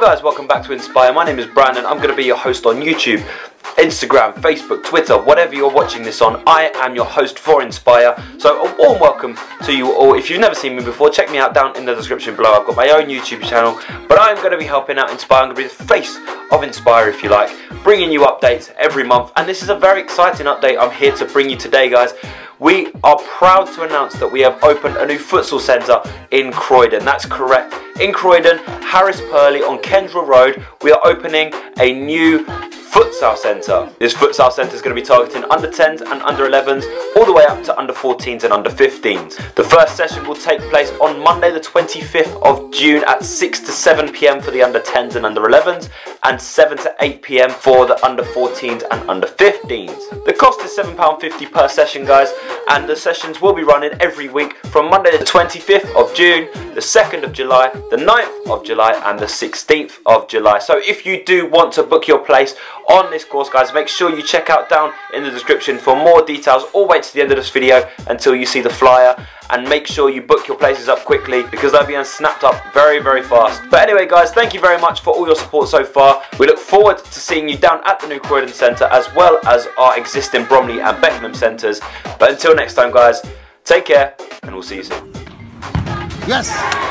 guys, welcome back to Inspire. My name is Brandon. I'm going to be your host on YouTube, Instagram, Facebook, Twitter, whatever you're watching this on. I am your host for Inspire. So a warm welcome to you all. If you've never seen me before, check me out down in the description below. I've got my own YouTube channel, but I'm going to be helping out Inspire. I'm going to be the face of Inspire, if you like, bringing you updates every month. And this is a very exciting update I'm here to bring you today, guys. We are proud to announce that we have opened a new futsal centre in Croydon. That's correct. In Croydon, Harris Purley on Kendra Road, we are opening a new futsal centre. This futsal centre is going to be targeting under 10s and under 11s, all the way up to under 14s and under 15s. The first session will take place on Monday the 25th of June at 6 to 7 pm for the under 10s and under 11s, and 7 to 8 pm for the under 14s and under 15s. The cost is £7.50 per session, guys, and the sessions will be running every week from Monday the 25th of June, the 2nd of July, the 9th of July, and the 16th of July. So if you do want to book your place on this course guys make sure you check out down in the description for more details or wait to the end of this video until you see the flyer and make sure you book your places up quickly because they're being snapped up very very fast. But anyway guys thank you very much for all your support so far. We look forward to seeing you down at the new Croydon Centre as well as our existing Bromley and Beckenham centres. But until next time guys take care and we'll see you soon. Yes